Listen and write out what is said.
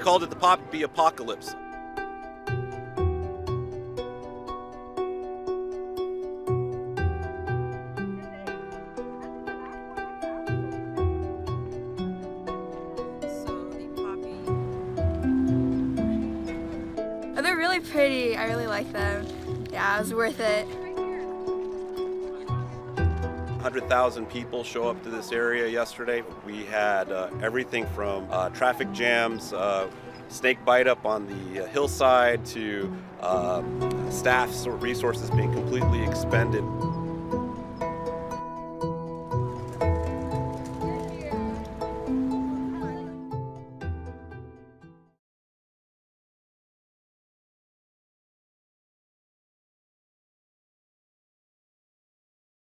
called it the Poppy Apocalypse. Oh, they're really pretty. I really like them. Yeah, it was worth it. 100,000 people show up to this area yesterday. We had uh, everything from uh, traffic jams, uh, snake bite up on the uh, hillside, to uh, staff resources being completely expended.